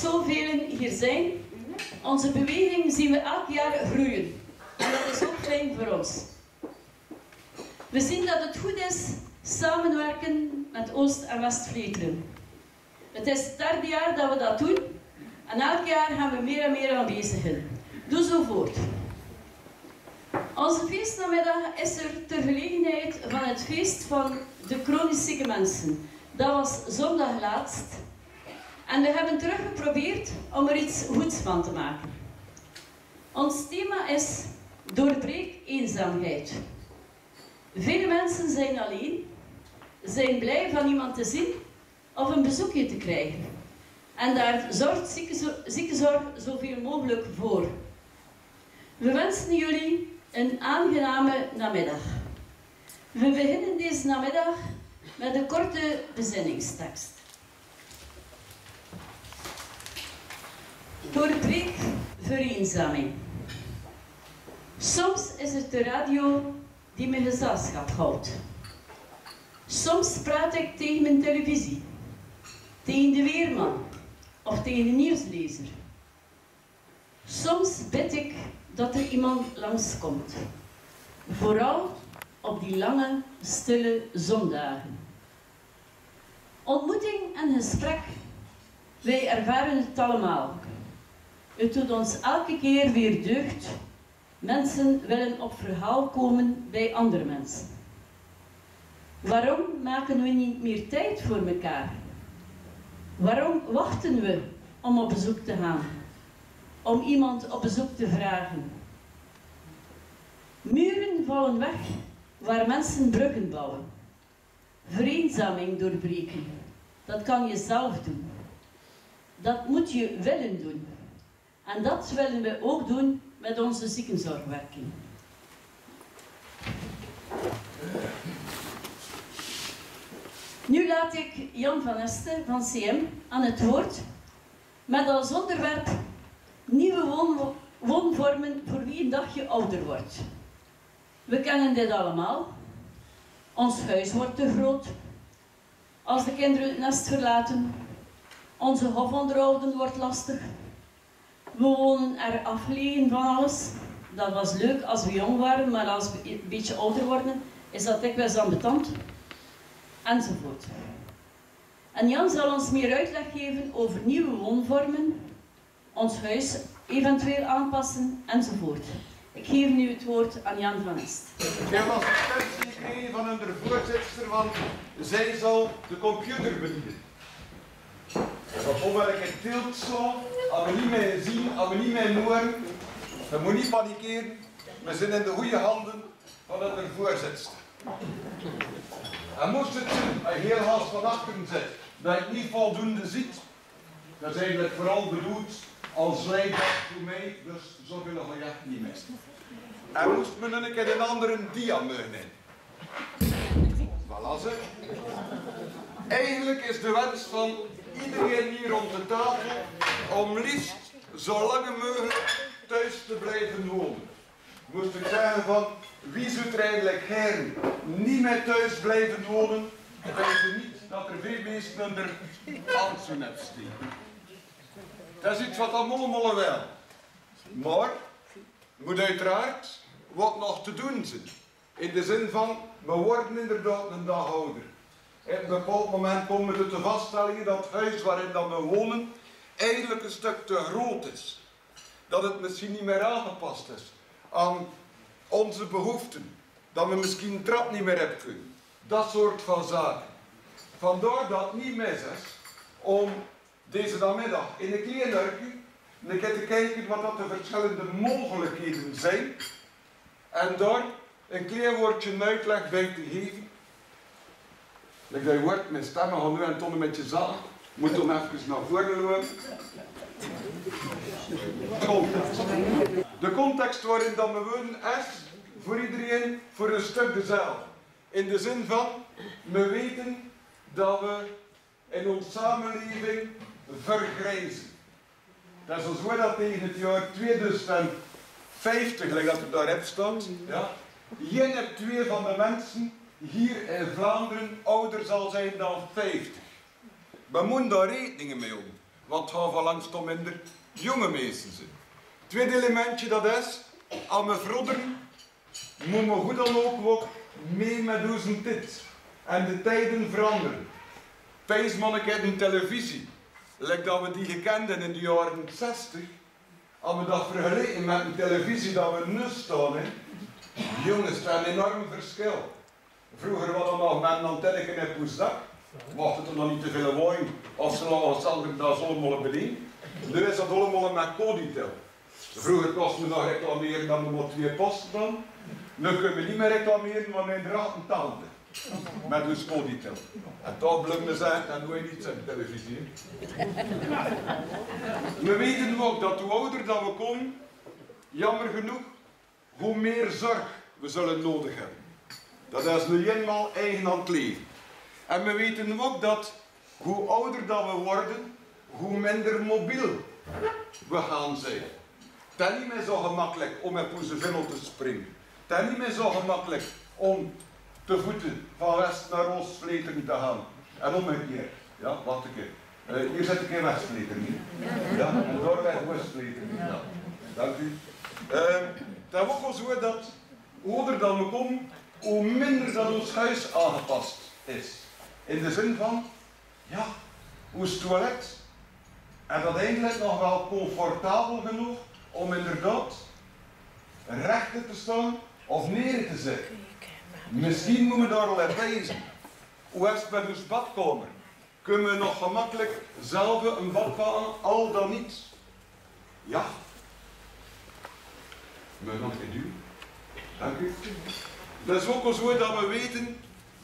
zoveel hier zijn. Onze beweging zien we elk jaar groeien. En dat is ook fijn voor ons. We zien dat het goed is samenwerken met Oost- en West-Vleteren. Het is het derde jaar dat we dat doen en elk jaar gaan we meer en meer aanwezigen. Doe zo voort. Onze feestnamiddag is er ter gelegenheid van het feest van de chronisch zieke mensen. Dat was zondag laatst. En we hebben terug geprobeerd om er iets goeds van te maken. Ons thema is doorbreek eenzaamheid. Vele mensen zijn alleen, zijn blij van iemand te zien of een bezoekje te krijgen. En daar zorgt ziekenzorg zoveel mogelijk voor. We wensen jullie een aangename namiddag. We beginnen deze namiddag met een korte bezinningstekst. Doorbreek vereenzaming. Soms is het de radio die me gezelschap houdt. Soms praat ik tegen mijn televisie, tegen de weerman of tegen de nieuwslezer. Soms bid ik dat er iemand langskomt. Vooral op die lange, stille zondagen. Ontmoeting en gesprek, wij ervaren het allemaal. Het doet ons elke keer weer deugd. Mensen willen op verhaal komen bij andere mensen. Waarom maken we niet meer tijd voor elkaar? Waarom wachten we om op bezoek te gaan? Om iemand op bezoek te vragen? Muren vallen weg waar mensen bruggen bouwen. Vereenzaming doorbreken. Dat kan je zelf doen. Dat moet je willen doen. En dat willen we ook doen met onze ziekenzorgwerking. Nu laat ik Jan van Esten van CM aan het woord met als onderwerp nieuwe woonvormen voor wie een dagje ouder wordt. We kennen dit allemaal. Ons huis wordt te groot. Als de kinderen het nest verlaten. Onze hofonderhouden wordt lastig. We wonen er afgelegen van alles. Dat was leuk als we jong waren, maar als we een beetje ouder worden, is dat dikwijls ambetant. Enzovoort. En Jan zal ons meer uitleg geven over nieuwe woonvormen, ons huis eventueel aanpassen enzovoort. Ik geef nu het woord aan Jan van Est. Ik heb assistentie gekregen van een voorzitter, want zij zal de computer bedienen. Omdat ik het tilt zo, als we niet meer zien, als we niet meer moeren, we moeten niet panikeren. We zijn in de goede handen van de voorzitter. En moest het zijn, je heel haast van achteren zit, dat het niet voldoende ziet, dat is eigenlijk vooral bedoeld als leider voor mij, dus zoveel nog echt niet meer. En moest me een keer een andere dia meenemen. Voilà ze. Eigenlijk is de wens van iedereen hier rond de tafel om liefst zo lang mogelijk thuis te blijven wonen. Moest ik zeggen van wie zou er eigenlijk niet meer thuis blijven wonen, weten niet dat er veel mensen onder hebben staan. Dat is iets wat allemaal wel. Maar moet uiteraard wat nog te doen zijn. In de zin van, we worden inderdaad een dag ouder. Op een bepaald moment komen we tot de vaststelling dat het huis waarin we wonen eigenlijk een stuk te groot is. Dat het misschien niet meer aangepast is aan onze behoeften. Dat we misschien een trap niet meer hebben kunnen. Dat soort van zaken. Vandaar dat het niet mis is om deze namiddag in een klein een keer te kijken wat de verschillende mogelijkheden zijn. En daar een klein woordje uitleg bij te geven. Ik dat woord, mijn stemmen gaan nu en toen met je zaal. Moet dan even naar voren lopen. Context. De context waarin dat we wonen is voor iedereen voor een stuk dezelfde. In de zin van, we weten dat we in onze samenleving vergrijzen. Dat is zo dat tegen het jaar 2050 50, gelijk dat daar hebt staat. Ja. Geen op twee van de mensen hier in Vlaanderen ouder zal zijn dan 50. We moeten daar rekening mee houden, want het gaan van langs toch minder jonge mensen zijn. Tweede elementje dat is, aan mijn vroederen moet goed dan ook ook mee met onze tijd. En de tijden veranderen. Pijsmanneke een televisie, lijkt dat we die gekenden in de jaren 60, als we dat vergelijken met een televisie dat we nu staan, jongens, dat is een enorm verschil. Vroeger was nog met een antenne in poesdak, mocht het er nog niet te veel wijn, als ze nog zelf dat allemaal bedienen. Nu is dat allemaal met coditel. Vroeger kost me nog reclameren dan maar twee posten dan. Nu kunnen we niet meer reclameren, maar mijn draad een tante. Met een coditel. En toch blijven ze en doe je niet zijn televisie. We weten ook dat hoe ouder dat we komen, jammer genoeg, hoe meer zorg we zullen nodig hebben. Dat is nu eenmaal eigen aan het leven. En we weten ook dat hoe ouder dat we worden, hoe minder mobiel we gaan zijn. Het is niet meer zo gemakkelijk om met Poezevinnel te springen. Het is niet meer zo gemakkelijk om te voeten van west naar oost te gaan. En omgekeerd. Ja, wacht een keer. Uh, hier zit ik in Westvleteren. Ja, en door bij Westvleteren. Ja. Dank u. Uh, het is ook wel zo dat ouder dan we komen, hoe minder dat ons huis aangepast is. In de zin van, ja, hoe is het toilet? En dat eigenlijk nog wel comfortabel genoeg om inderdaad rechter te staan of neer te zitten. Misschien moeten we daar al zijn. Hoe is het met ons badkamer? Kunnen we nog gemakkelijk zelf een badkamer, al dan niet? Ja. Maar nog geen duw. Dank u. Dat is ook al zo dat we weten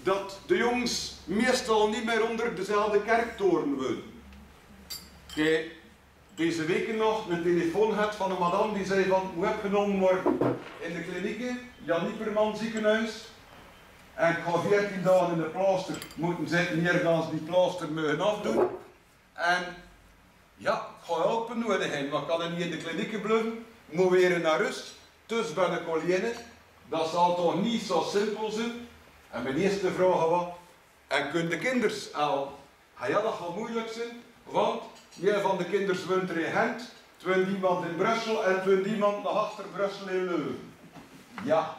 dat de jongens meestal niet meer onder dezelfde kerktoren wonen. Kijk, deze weken nog een telefoon had van een madame die zei van moet genomen worden in de klinieken, Jan Nieperman ziekenhuis. En ik ga 14 dagen in de plaaster moeten zitten hier dan die plaaster mogen afdoen. En ja, ik ga helpen nodig maar ik kan er niet in de klinieken blijven. Moet weer naar rust. Dus ben ik alleen. Dat zal toch niet zo simpel zijn. En mijn eerste vraag was, en kunnen de kinders al? Ja, dat gaat moeilijk zijn, want Jij van de kinderen woont er in Gent, twint iemand in Brussel en twint iemand naar achter Brussel in Leuven. Ja,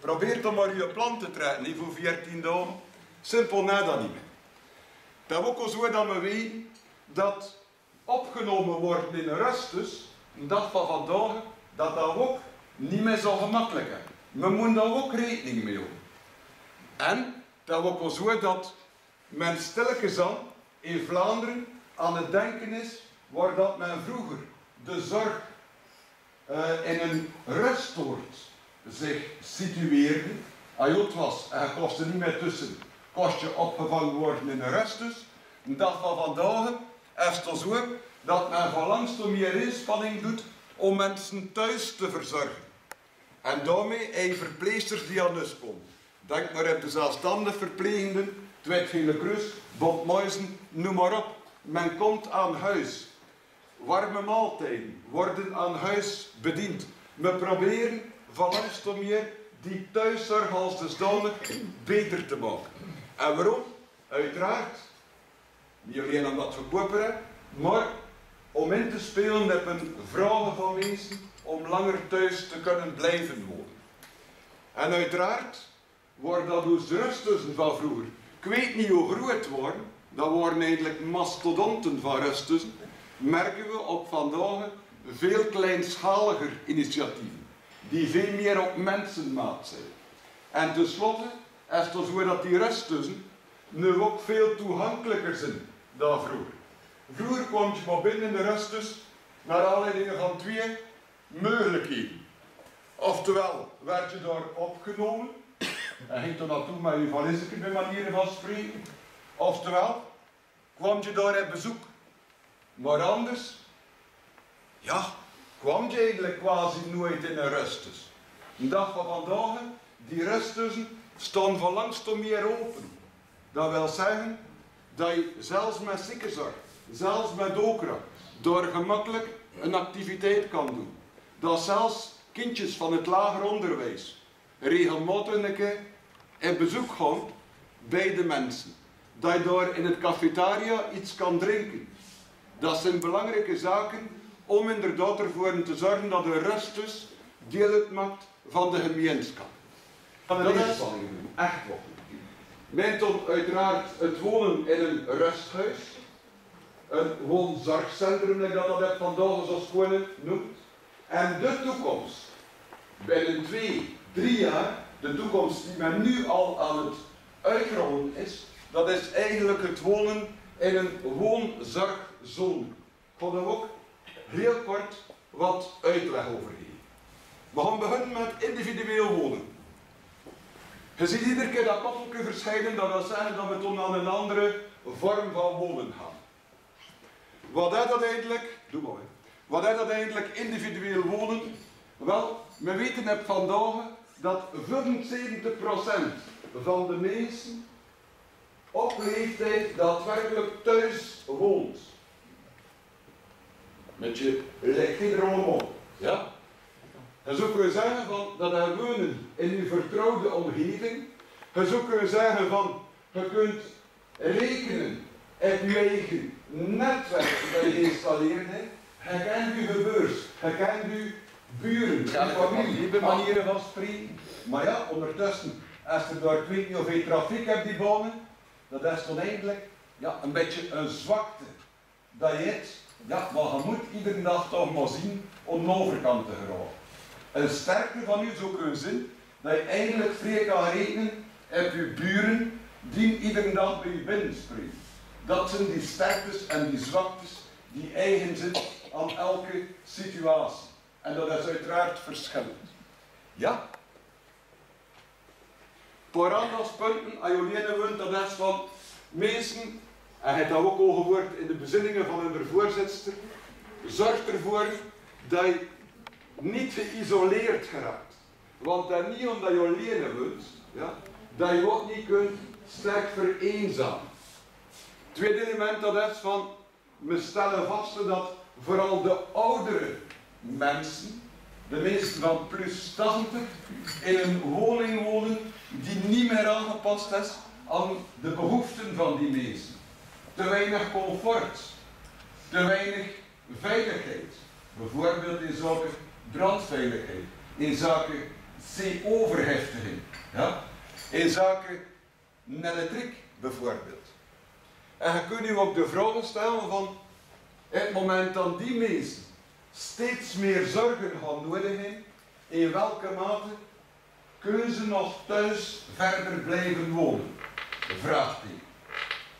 probeer dan maar je plan te trekken, niet voor 14 dagen. Simpel na dat niet meer. Dat ook al zo dat we weten dat opgenomen wordt in een rust dus, een dag van vandaag, dat dat ook niet meer zo gemakkelijk is. We moeten daar ook rekening mee houden. En dat ook al zo dat men stilletjes in Vlaanderen aan het denken is, waar dat men vroeger de zorg uh, in een rustsoort zich situeerde. Als je was en je kostte niet meer tussen, kost je opgevangen worden in een rustus. Een dag van vandaag is het zo dat men van langs meer inspanning doet om mensen thuis te verzorgen. En daarmee verpleegsters die aan. Denk maar aan de zelfstandig verplegenden, Tweede Kruis, Bob Moisen, noem maar op. Men komt aan huis. Warme maaltijden worden aan huis bediend. We proberen van langs meer die thuiszorg als dusdanig beter te maken. En waarom? Uiteraard, niet alleen omdat we kopen, maar om in te spelen op een vragen van mensen om langer thuis te kunnen blijven wonen. En uiteraard wordt dat dus rust tussen van vroeger. Ik weet niet hoe groot wordt, dat worden eigenlijk mastodonten van rustus, merken we op vandaag veel kleinschaliger initiatieven, die veel meer op mensenmaat zijn. En tenslotte is het zo dat die rustussen nu ook veel toegankelijker zijn dan vroeger. Vroeger kwam je maar binnen in de rustus naar aanleiding van twee mogelijkheden. Oftewel werd je daar opgenomen en ging er naartoe met je valiesje bij manier van spreken. Oftewel, kwam je daar op bezoek. Maar anders, ja, kwam je eigenlijk quasi nooit in een rustus. Een dag van vandaag, die rustussen staan van langs tot meer open. Dat wil zeggen dat je zelfs met ziekenzorg, zelfs met okra, door gemakkelijk een activiteit kan doen. Dat zelfs kindjes van het lager onderwijs regelmatig in bezoek gaan bij de mensen. Dat je daar in het cafetaria iets kan drinken. Dat zijn belangrijke zaken om inderdaad ervoor te zorgen dat de rust dus deel uitmaakt van de gemeenschap. Dat is echt wel. Men tot uiteraard het wonen in een rusthuis, een woonzorgcentrum, dat dat het vandaag zoals gewoon noemt. En de toekomst, binnen twee, drie jaar, de toekomst die men nu al aan het uitrollen is, dat is eigenlijk het wonen in een woonzorgzone. Ik ga er ook heel kort wat uitleg over geven. We gaan beginnen met individueel wonen. Je ziet iedere keer dat koppeltje verschijnen, dat wil zeggen dat we toen aan een andere vorm van wonen gaan. Wat dat eigenlijk? Doe maar. Wat is dat eigenlijk individueel wonen? Wel, we weten heb vandaag dat 75% van de mensen op leeftijd daadwerkelijk thuis woont. Met je er allemaal. Ja? Je zou kunnen zeggen van, dat hij wonen in je vertrouwde omgeving. Je zou kunnen zeggen van, je kunt rekenen op je eigen netwerk dat je geïnstalleerd hebt. Je kent je gebeurs, je kent je buren, je familie, je manieren van spreken. Maar ja, ondertussen, als er daar weet niet hoeveel trafiek hebt die bomen, dat is dan eigenlijk ja, een beetje een zwakte. Dat je het, ja, maar je moet iedere dag toch maar zien om de overkant te geraken. Een sterkte van u zou kunnen zijn dat je eigenlijk vrij kan rekenen op je buren die iedere dag bij je binnenspreken. Dat zijn die sterktes en die zwaktes die eigen zijn aan elke situatie. En dat is uiteraard verschillend. Ja? Alleen woont, dat is van mensen, en je hebt dat ook al gehoord in de bezinningen van hun voorzitter, zorg ervoor dat je niet geïsoleerd geraakt. Want dat niet omdat je alleen woont, ja, dat je ook niet kunt sterk vereenzamen. Tweede element dat is van, we stellen vast dat vooral de oudere mensen, de meesten van plus 80, in een woning wonen die niet meer aangepast is aan de behoeften van die mensen. Te weinig comfort, te weinig veiligheid. Bijvoorbeeld in zaken brandveiligheid, in zaken CO-verheftiging, ja? in zaken elektriek bijvoorbeeld. En je kunt nu ook de vraag stellen van, het moment dat die mensen steeds meer zorgen gaan nodig in welke mate kunnen ze nog thuis verder blijven wonen? Vraagteken.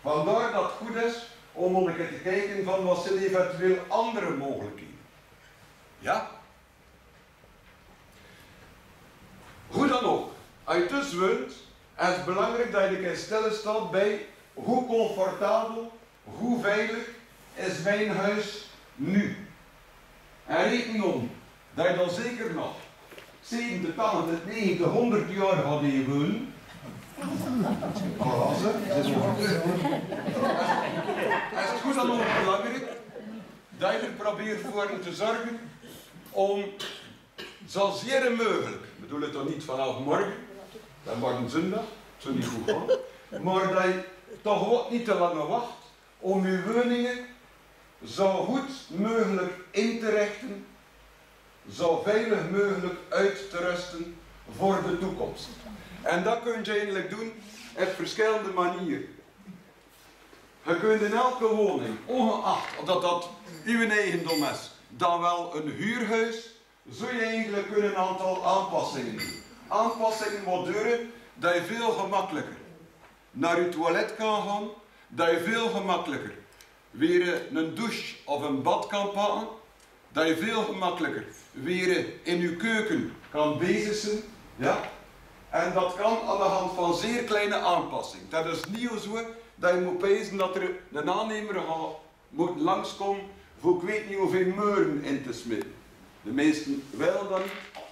Vandaar dat het goed is om een keer te kijken van wat zijn eventueel andere mogelijkheden. Ja? Hoe dan ook, als je dus woont, is het belangrijk dat je een keer stilstaat bij hoe comfortabel, hoe veilig is mijn huis nu. En reken om dat je dan zeker nog 70, 80, 90, 100 jaar gaat wonen. Voilà, ze. Is het goed dan ook belangrijk dat je er probeert voor te zorgen om zo zeer mogelijk, ik bedoel het dan niet vanaf morgen, dan wordt zondag, zo niet goed gaan, maar dat je toch ook niet te lang wacht om je woningen zo goed mogelijk in te richten, zo veilig mogelijk uit te rusten voor de toekomst. En dat kun je eigenlijk doen op verschillende manieren. Je kunt in elke woning, ongeacht dat dat uw eigendom is, dan wel een huurhuis, zou je eigenlijk kunnen een aantal aanpassingen doen. Aanpassingen waardoor dat je veel gemakkelijker naar je toilet kan gaan, dat je veel gemakkelijker weer een douche of een bad kan pakken, dat je veel gemakkelijker weer in je keuken kan bezig zijn. Ja? En dat kan aan de hand van zeer kleine aanpassingen. Dat is niet zo dat je moet pezen dat er een aannemer moet langskomen voor ik weet niet hoeveel meuren in te smitten. De meesten wel dan,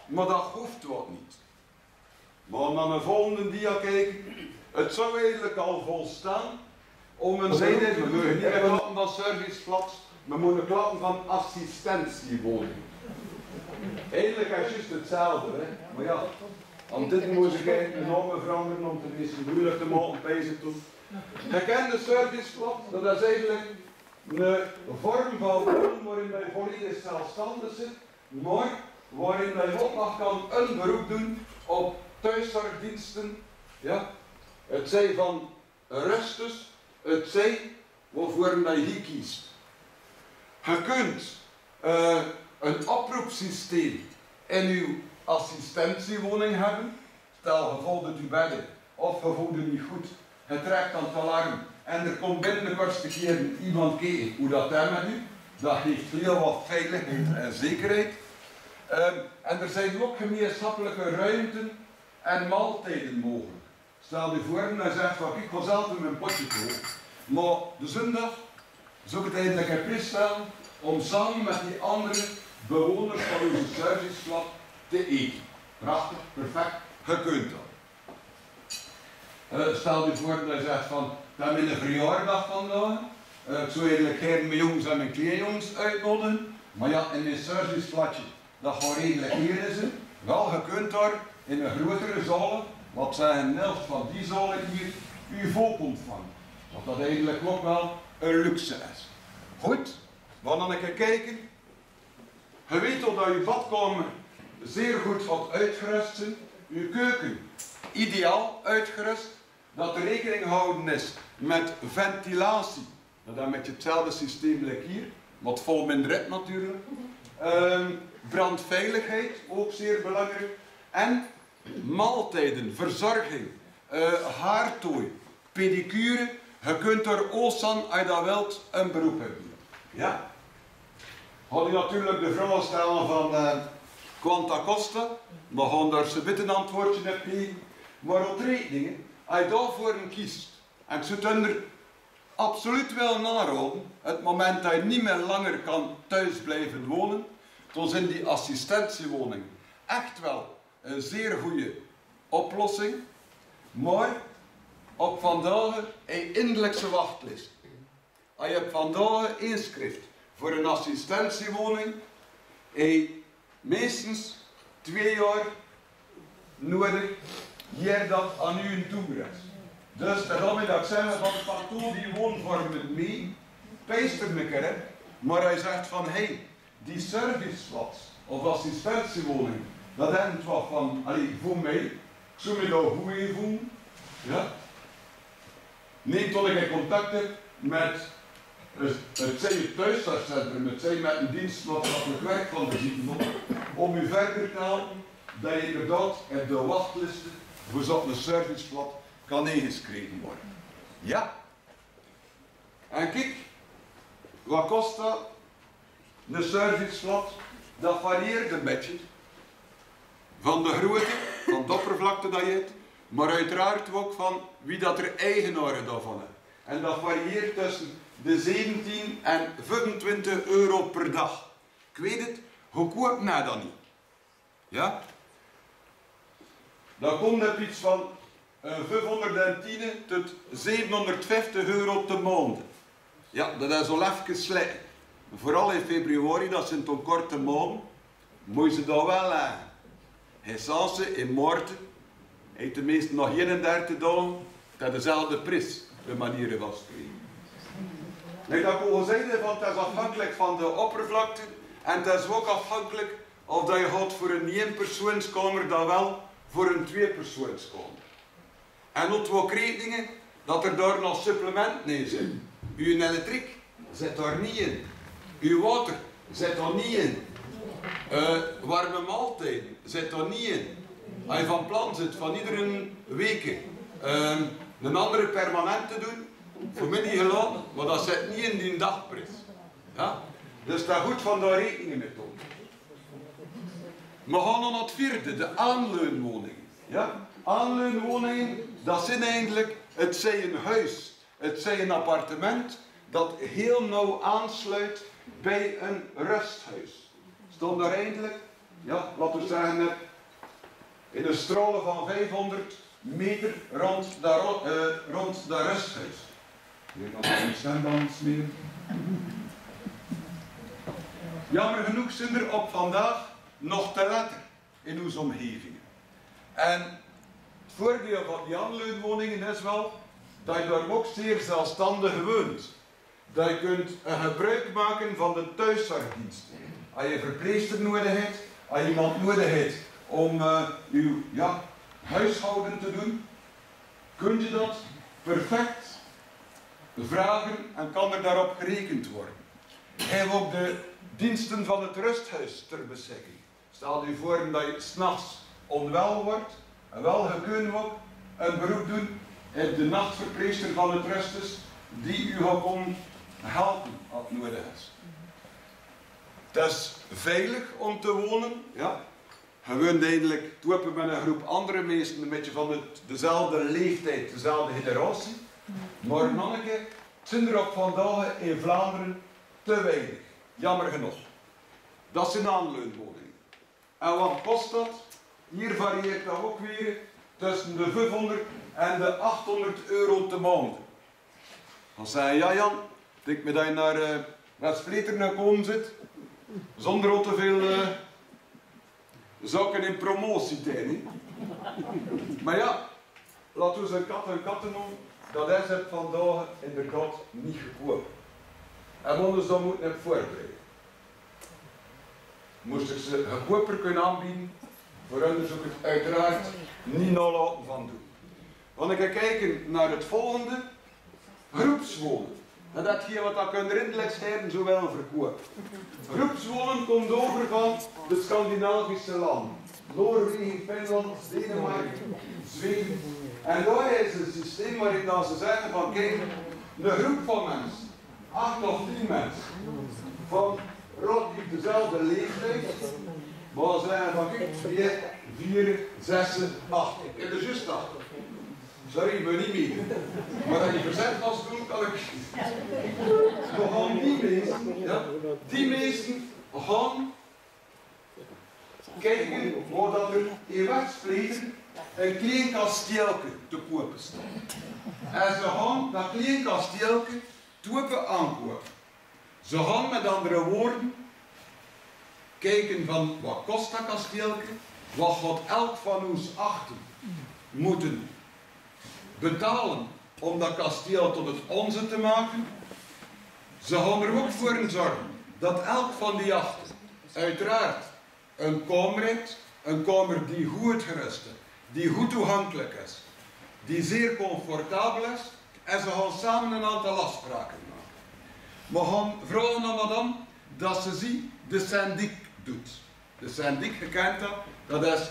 maar dat hoeft wat niet. Maar naar een volgende dia kijken, het zou eigenlijk al volstaan om een zijde, we mogen niet klappen van serviceplaats, we moeten klappen van assistentiewoning. Eigenlijk is het juist hetzelfde, hè. Maar ja, aan dit moet ik een veranderen om het een moeilijk te maken, pezen toe. Gekende serviceblad, dat is eigenlijk een vorm van wonen waarin wij volledig zelfstandig zijn, maar waarin wij nog kan een beroep doen op thuiszorgdiensten. Ja? Het zij van rustus, het zij waarvoor wij hier kiest. Je kunt uh, een oproepsysteem in uw assistentiewoning hebben. Stel, je het u bedden of je voelt het niet goed. Je trekt aan het alarm en er komt binnen de kortste keer iemand kijken hoe dat is met u. Dat geeft heel wat veiligheid en zekerheid. Um, en er zijn ook gemeenschappelijke ruimten en maaltijden mogelijk. Stel je voor zegt van ik ga zelf in mijn potje koken. Maar de zondag zou ik het eigenlijk een prijs stellen om samen met die andere bewoners van onze serviceklap te eten. Prachtig, perfect, dat. Uh, stel je voor zegt van, dat hebben een verjaardag vandaag. Uh, ik zou eigenlijk geen mijn jongens en mijn kleinjongens uitnodigen. Maar ja, in een serviceplatje, dat gaat redelijk hier zijn. Wel, daar in een grotere zaal, wat zijn helft van die zalen hier, uw volk ontvangen. Wat dat eigenlijk ook wel een luxe is. Goed, we dan keer kijken. Je weet al dat je badkamer zeer goed wat uitgerust zijn. Uw keuken ideaal uitgerust. Dat er rekening houden is met ventilatie. Dat is met hetzelfde systeem like hier. Wat vol minder natuurlijk. Um, brandveiligheid, ook zeer belangrijk. En maaltijden, verzorging, uh, haartooi, pedicure. Je kunt er oosan, als je dat wilt, een beroep hebben. Ja? Had je natuurlijk de vraag stellen van uh, quanta costa. We gaan daar ze een antwoordje op geven. Maar op drie dingen, als je daarvoor kiest, en ik zou er absoluut wel naroden, het moment dat je niet meer langer kan thuis blijven wonen, dan zijn die assistentiewoning echt wel een zeer goede oplossing. Maar op vandaag een indellijkse wachtlijst. Als je vandaag inschrift voor een assistentiewoning, je meestens twee jaar nodig, hier dat aan u een toegerecht. Dus daarom dat ik zeggen van factor die woonvormen mee, pijster me keer, maar hij zegt van hé, hey, die serviceplaats of assistentiewoning, dat is wat van, allee, voor mij, me daar goed in voelen, ja. Neem tot ik in contact heb met het, het zij het thuiszorgcentrum, het zij met een dienstmaatschappelijk werk van de ziekenhuis, om u verder te helpen dat je inderdaad op de wachtlisten voor zo'n serviceplat kan ingeschreven worden. Ja. En kijk, wat kost dat? Een serviceplat, dat varieert een beetje. Van de grootte, van de oppervlakte dat je hebt, maar uiteraard ook van wie dat er eigenaren daarvan heeft. En dat varieert tussen de 17 en 25 euro per dag. Ik weet het, goedkoop na dan niet. Ja? Dan komt er iets van uh, 510 tot 750 euro te maand. Ja, dat is al even slecht. Vooral in februari, dat zijn toch korte maanden, moet je dat wel leggen. Essence in maart heeft de meeste nog 31 dagen, dat dezelfde prijs, de manier van spreken. Nee, dat want het is afhankelijk van de oppervlakte en het is ook afhankelijk of dat je gaat voor een één-persoonskamer dan wel voor een twee-persoonskamer. En ook ook rekeningen dat er daar nog supplementen in zijn. Uw elektriek zit daar niet in. Uw water zit daar niet in. Uh, warme maaltijden zit daar niet in. Als je van plan zit van iedere week uh, een andere permanent te doen, voor mij niet maar dat zit niet in die dagprijs. Ja? Dus daar goed van daar rekening mee doen. We gaan dan het vierde, de aanleunwoningen. Ja? Aanleunwoningen, dat zijn eigenlijk, het zij een huis, het zij een appartement, dat heel nauw aansluit bij een rusthuis. Stond daar eindelijk, ja, laten we zeggen, in een stralen van 500 meter rond dat, uh, rond dat rusthuis. Hier kan geen stemband meer. Jammer genoeg zijn er op vandaag nog te letter in onze omgevingen. En het voordeel van die aanleunwoningen is wel dat je daar ook zeer zelfstandig woont. Dat je kunt gebruik maken van de thuiszorgdienst. Als je verpleegster nodig hebt, als je iemand nodig hebt om uh, uw ja, huishouden te doen, kun je dat perfect vragen en kan er daarop gerekend worden. Hij ook de diensten van het rusthuis ter beschikking. Stel u voor dat je s'nachts onwel wordt en wel gekund wordt een beroep doen op de nachtverpleegster van het rusthuis die u gaat helpen als het nodig is. Het is veilig om te wonen, ja. Je woont eigenlijk toepen met een groep andere mensen, een beetje van het, dezelfde leeftijd, dezelfde generatie. Maar manneke, zijn er op vandaag in Vlaanderen te weinig. Jammer genoeg. Dat zijn aanleunwoningen. En wat kost dat? Hier varieert dat ook weer tussen de 500 en de 800 euro te maand. Dan zei ja Jan, denk me dat je naar uh, West-Vleteren komen zit, zonder al te veel uh, zaken in promotietijd. Maar ja, laten we zijn kat en katten noemen, dat is het vandaag inderdaad niet gekomen. En ons dan moeten voorbereiden. Moest ik ze goedkoper kunnen aanbieden, voor onderzoek het uiteraard niet nalaten van doen. Want ik ga kijken naar het volgende, groepswonen. En datgene wat dat kunnen schrijven, zowel verkoop. Groepswonen komt over van de Scandinavische landen. Noorwegen, Finland, Denemarken, Zweden. En daar is een systeem waarin dat ze zeggen van kijk, een groep van mensen, acht of tien mensen, van relatief dezelfde leeftijd, maar ze zeggen van kijk, twee, vier, zes, acht. Ik heb er juist acht. Sorry, ik ben niet mee. Maar dat je verzet was doen, kan ik. We gaan die mensen, ja, die mensen gaan kijken waar dat er in Westvleten een klein te kopen staat. En ze gaan dat klein kasteelke toepen aankopen. Ze gaan met andere woorden kijken van wat kost dat kasteelke, wat gaat elk van ons achten moeten betalen om dat kasteel tot het onze te maken. Ze gaan er ook voor zorgen dat elk van die achten uiteraard een kamer heeft, een kamer die goed gerust is, die goed toegankelijk is, die zeer comfortabel is en ze gaan samen een aantal afspraken maken. We gaan vragen aan madame dat ze zie de syndic doet. De syndic, gekend dat, dat is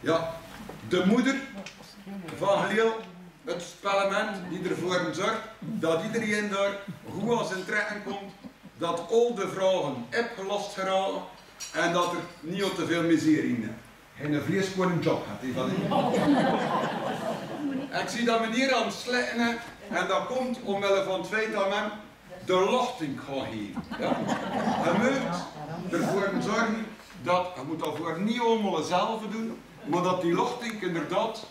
ja, de moeder van heel het spellement die ervoor zorgt dat iedereen daar goed als in trekken komt, dat al de vragen opgelost geraken en dat er niet al te veel miserie in Geen een job had. Die van ik zie dat meneer aan het sletten en dat komt omwille van het feit dat men de lochting gaat geven. Ja? Je moet ervoor zorgen dat, je moet dat voor niet allemaal zelf doen, maar dat die lochting inderdaad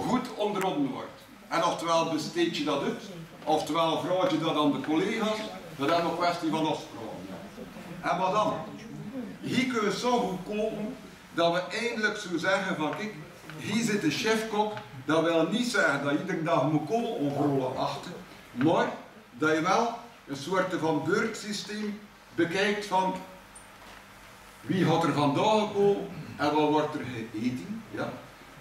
goed onderhouden wordt. En oftewel besteed je dat uit, oftewel vraag je dat aan de collega's, dat is een kwestie van afspraken. En wat dan? Hier kunnen we zo goed kopen dat we eindelijk zo zeggen van kijk, hier zit de chefkok. Dat wil niet zeggen dat je iedere dag moet kool onvrollen achter, maar dat je wel een soort van beurtsysteem bekijkt van wie gaat er vandaag gekomen en wat wordt er gegeten. Ja?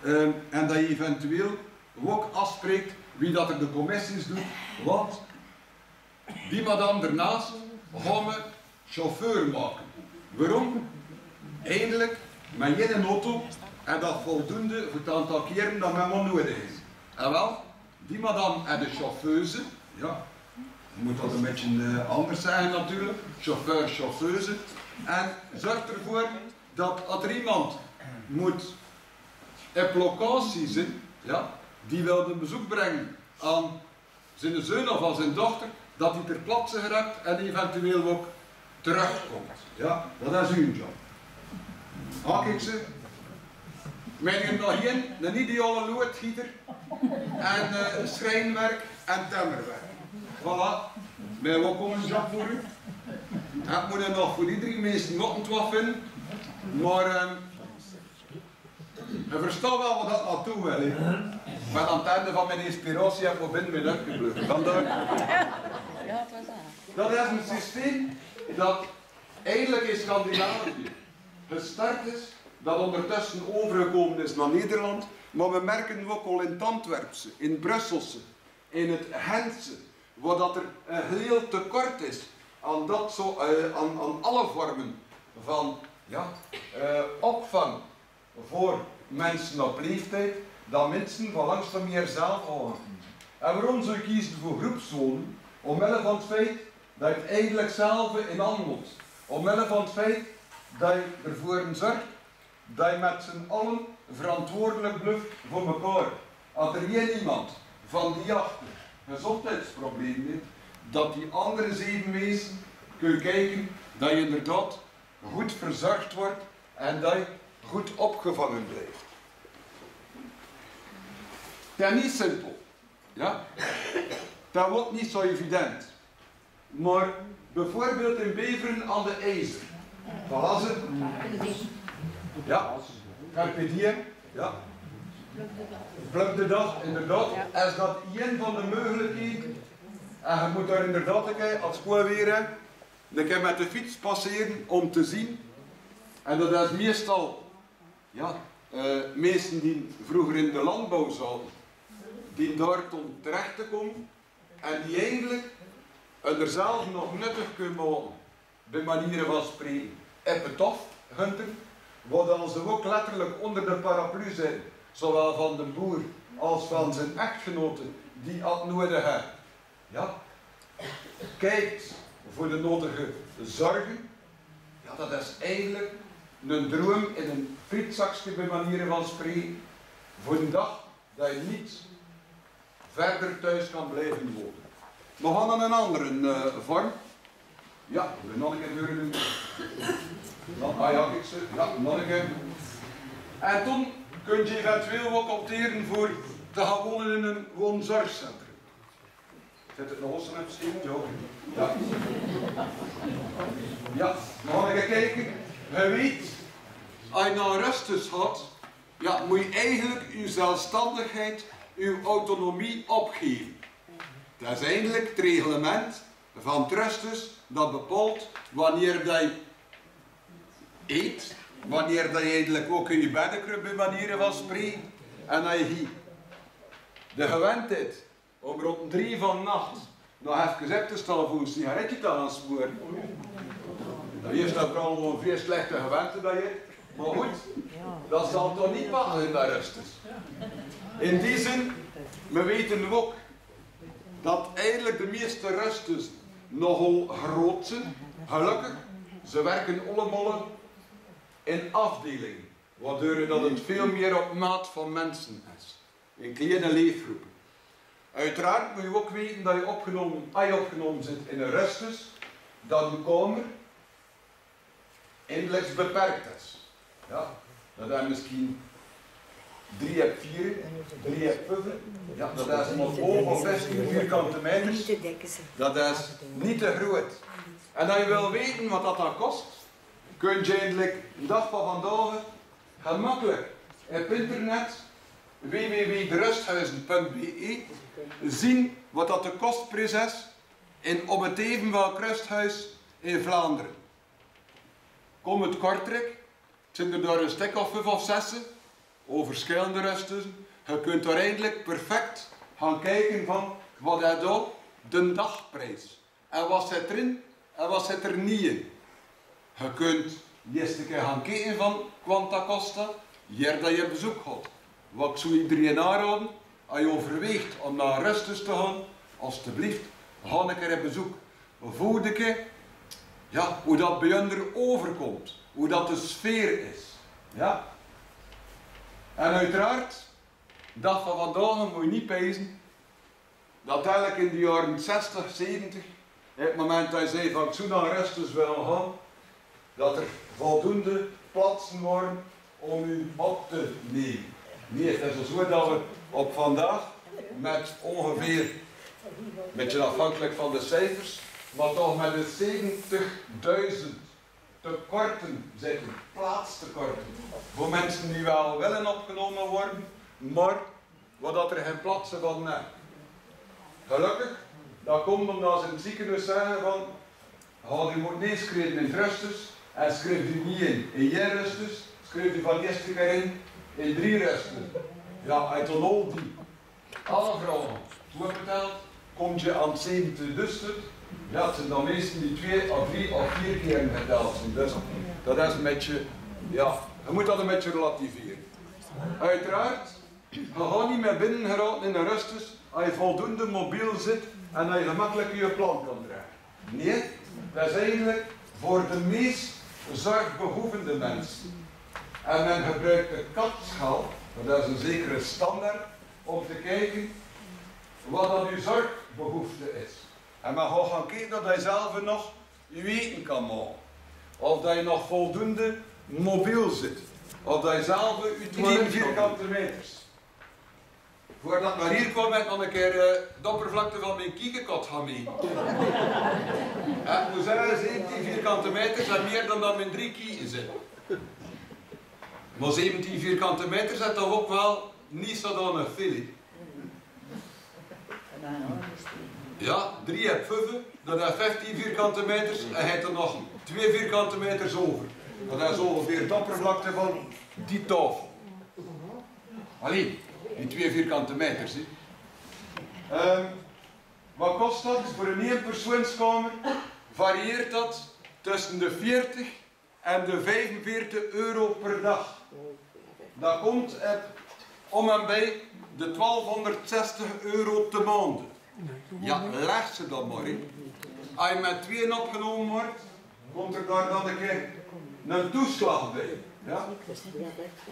Ehm, en dat je eventueel ook afspreekt wie dat er de commissies doet, want die madame ernaast gaan we chauffeur maken. Waarom? Eindelijk, met één auto en dat voldoende voor het aantal keren dat men maar nodig is. En wel, die madame en de chauffeuse, ja, moet dat een beetje uh, anders zijn natuurlijk, chauffeur, chauffeuse, en zorgt ervoor dat als er iemand moet op locatie ja, die wil een bezoek brengen aan zijn zoon of aan zijn dochter, dat hij ter plaatse geraakt en eventueel ook terugkomt. Ja, dat is uw job. Haak ik ze? Mijn nog één, een ideale loodgieter en uh, schrijnwerk en temmerwerk. Voilà, mijn ook een job voor u. Het moet er nog voor iedereen meesten nog wat vinden. Maar uh, je verstaat wel wat dat naartoe wil. Maar aan het einde van mijn inspiratie heb ik binnen mijn het was dat. is een systeem dat eigenlijk in Scandinavië gestart is, dat ondertussen overgekomen is naar Nederland, maar we merken ook al in het Antwerpse, in Brusselse, in het Gentse, waar dat er een heel tekort is aan, dat zo, uh, aan, aan alle vormen van ja, uh, opvang voor mensen op leeftijd, dat mensen van langs van meer zelf houden. En waarom zou je kiezen voor groepswonen? Omwille van het feit dat je het eigenlijk zelf in hand Omwille van het feit dat je ervoor zorgt dat je met z'n allen verantwoordelijk blijft voor elkaar. Als er hier iemand van die achter gezondheidsproblemen heeft, dat die andere zeven wezen kun kijken dat je inderdaad goed verzorgd wordt en dat je goed opgevangen blijft. Dat is niet simpel. Ja? Dat wordt niet zo evident. Maar bijvoorbeeld in Beveren aan de IJzer. Wat was het? Ja, carpe diem. Ja. Pluk de dag, inderdaad. Is dat een van de mogelijkheden? En je moet daar inderdaad keer als weer een keer met de fiets passeren om te zien. En dat is meestal ja, uh, mensen die vroeger in de landbouw zaten, die daar om terecht te komen en die eigenlijk er zelf nog nuttig kunnen maken, bij manieren van spreken. Epitof, Hunter, waar dan ze ook letterlijk onder de paraplu zijn, zowel van de boer als van zijn echtgenoten, die het nodig hebben. Ja? Kijkt voor de nodige zorgen. Ja, dat is eigenlijk een droom in een frietzakje manieren van spreken. Voor een dag dat je niet verder thuis kan blijven wonen. We gaan een andere uh, vorm. Ja, we nog een keer doen. Ah ja, ik zeg, ja, nog een keer. En toen kun je eventueel ook opteren voor te gaan wonen in een woonzorgcentrum. Zit het nog eens misschien? Ja. Ja, we gaan even kijken. Je weet, als je nou rustig had, ja, moet je eigenlijk je zelfstandigheid, je autonomie opgeven. Dat is eigenlijk het reglement van trustus dat bepaalt wanneer dat je eet, wanneer dat je eigenlijk ook in je bedden kruipt bij van spreken en dat je de gewendheid om rond drie van nacht nog even op te stellen voor een sigaretje te gaan smoren. Dat is dat vooral een veel slechte gewente dat je maar goed, dat zal toch niet wachten naar rustig. In die zin, we weten ook dat eigenlijk de meeste rusters nogal groot zijn. Gelukkig, ze werken allemaal in afdelingen, waardoor dat het veel meer op maat van mensen is. In kleine leefgroepen. Uiteraard moet je ook weten dat je opgenomen, als je opgenomen zit in een rustus, dat de kamer inlegs beperkt is. Ja, dat is misschien 3 heb 4, 3 heb 5. Ja, dat is maar boven 16 vierkante meters. Dat is niet te groot. En als je wil weten wat dat dan kost, kun je eigenlijk een dag van vandaag gemakkelijk op internet www.derusthuizen.be zien wat dat de kostprijs is in op het even welk rusthuis in Vlaanderen. Kom het Kortrijk, het zijn er daar een stuk of vijf of zes over verschillende rusten. Je kunt er eindelijk perfect gaan kijken van wat dat de dagprijs. En wat zit erin en wat zit er niet in. Je kunt eerst een keer gaan kijken van quanta costa, hier dat je bezoek had. Wat zou iedereen aanraden? Als je overweegt om naar rustes te gaan, alstublieft, ga een keer op bezoek. Voel keer ja, hoe dat bij er overkomt. Hoe dat de sfeer is. Ja? En uiteraard, dat van vandaag moet je niet pezen dat eigenlijk in de jaren 60, 70, het moment dat je zei van naar rustes willen gaan, dat er voldoende plaatsen worden om u op te nemen. Nee, het is zo dat we op vandaag met ongeveer, een beetje afhankelijk van de cijfers, maar toch met de 70.000 tekorten zitten, plaatstekorten. Voor mensen die wel willen opgenomen worden, maar wat dat er geen plaatsen van hebben. Gelukkig, dat komt omdat ze in ziekenhuis zeggen van, oh, je moet schrijven in rustus en schrijf u niet in in je rustus, schrijf u van eerste keer in in drie rustus. Ja, uit de lol die alle vrouwen toegeteld, kom je aan het zevende dustet, het zijn dan meestal die twee of drie of vier keer geteld zijn. Dus dat is een beetje, ja, je moet dat een beetje relativeren. Uiteraard, je gaat niet meer binnen geraken in de rustus als je voldoende mobiel zit en als je gemakkelijk je plan kan dragen. Nee, dat is eigenlijk voor de meest zorgbehoevende mensen. En men gebruikt de katschaal, dat is een zekere standaard, om te kijken wat dat uw zorgbehoefte is. En men gaat gaan kijken dat hij zelf nog je weten kan maken. Of dat je nog voldoende mobiel zit. Of dat je zelf je 10 vierkante meters. Voordat ik naar hier kwam, heb ik nog een keer uh, de oppervlakte van mijn kiekenkot gaan mee. en ik moet zeggen, 17 vierkante meters en meer dan dat mijn drie kieken zit. Maar 17 vierkante meters is toch ook wel niet zodanig veel. Ja, 3 heb 5, dat is 15 vierkante meters en hij heeft er nog 2 vierkante meters over. Dat is ongeveer de oppervlakte van die tafel. Alleen, die 2 vierkante meters. Um, wat kost dat voor een eenpersoonskamer? Varieert dat tussen de 40 en de 45 euro per dag. Dat komt om en bij de 1260 euro te maanden. Ja, leg ze dan maar. Als je met tweeën opgenomen wordt, komt er daar dan een keer een toeslag bij. Ja?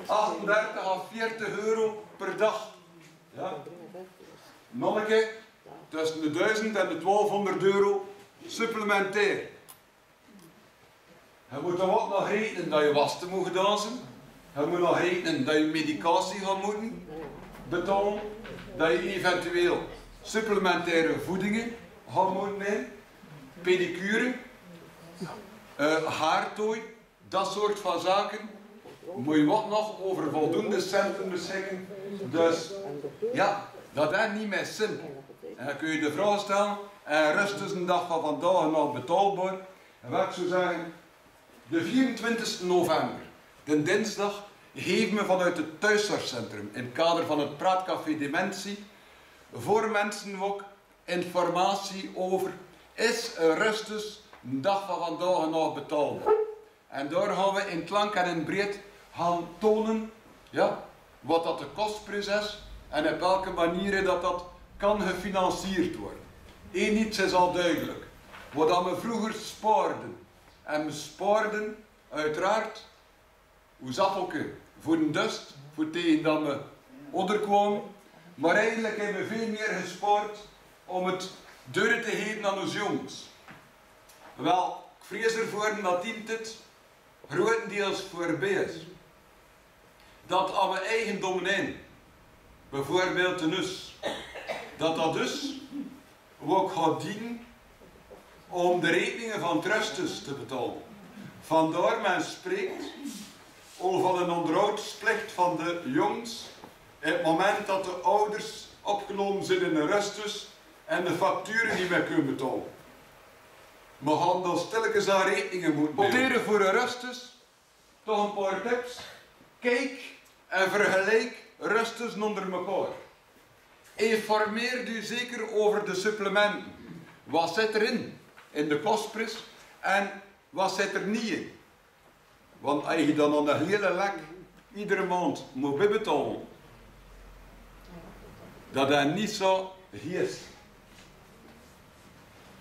38 à 40 euro per dag. Ja? Nog een keer, tussen de 1000 en de 1200 euro supplementair. Je moet dan ook nog rekenen dat je was te moet gedaan zijn. Je moet nog rekenen dat je medicatie gaat moeten betalen. Dat je eventueel supplementaire voedingen nemen. Pedicure, uh, haartooi, dat soort van zaken. Moet je wat nog over voldoende centen beschikken. Dus ja, dat is niet meer simpel. En dan kun je de vraag stellen, en rust is een dag van vandaag nog betaalbaar. En wat ik zou zeggen, de 24 november, de dinsdag, geven we vanuit het thuiszorgcentrum in het kader van het Praatcafé Dementie voor mensen ook informatie over is rustus een dag van vandaag nog betaalbaar. En daar gaan we in klank en in breed gaan tonen ja, wat dat de kostprijs is en op welke manier dat, dat kan gefinancierd worden. Eén iets is al duidelijk. Wat we vroeger spaarden. En we spaarden uiteraard, hoe zappelke, voor een dust, voor tegen dat we onderkwamen. Maar eigenlijk hebben we veel meer gespaard om het deuren te geven aan onze jongens. Wel, ik vrees ervoor dat dit grotendeels voorbij is. Dat aan we eigendom nemen, bijvoorbeeld de nus, dat dat dus ook gaat dienen om de rekeningen van trustes te betalen. Vandaar men spreekt over een onderhoudsplicht van de jongens het moment dat de ouders opgenomen zijn in de rustus en de facturen niet meer kunnen betalen. We gaan dan stilletjes aan rekeningen moeten Noteren voor een rustus, toch een paar tips. Kijk en vergelijk rustus onder elkaar. Informeer u zeker over de supplementen. Wat zit erin? In de kostprijs. En wat zit er niet in? Want als je dan aan de hele lek iedere maand moet betalen, dat hij niet zo is.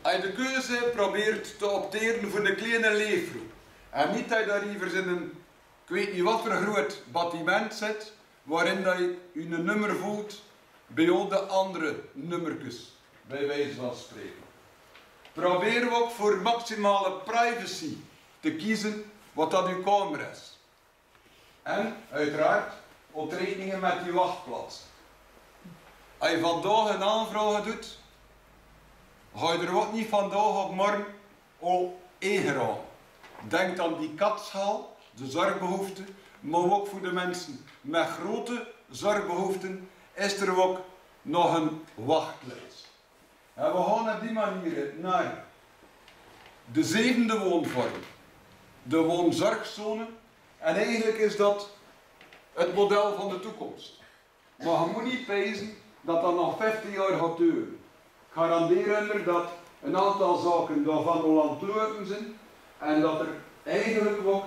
Als je de keuze probeert te opteren voor een kleine leefgroep, en niet dat je daar liever in een, ik weet niet wat voor groot batiment zit, waarin dat je je een nummer voelt bij de andere nummertjes, bij wijze van spreken. Probeer ook voor maximale privacy te kiezen wat dat uw kamer is. En uiteraard ontrekeningen met uw wachtplaats. Als je vandaag een aanvraag doet, ga je er ook niet vandaag op morgen al ingeraken. Denk aan die katschaal, de zorgbehoefte, maar ook voor de mensen met grote zorgbehoeften is er ook nog een wachtlijst. En we gaan op die manier naar de zevende woonvorm, de woonzorgzone. En eigenlijk is dat het model van de toekomst. Maar je moet niet pezen dat dat nog 15 jaar gaat duren. Ik garandeer er dat een aantal zaken daarvan al aan het zijn en dat er eigenlijk ook